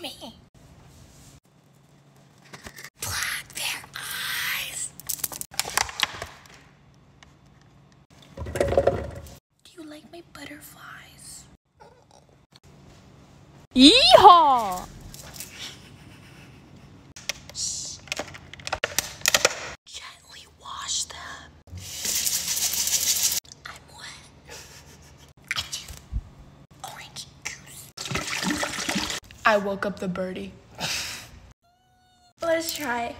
me. Black their eyes. Do you like my butterflies? Yeehaw! I woke up the birdie. Let's try.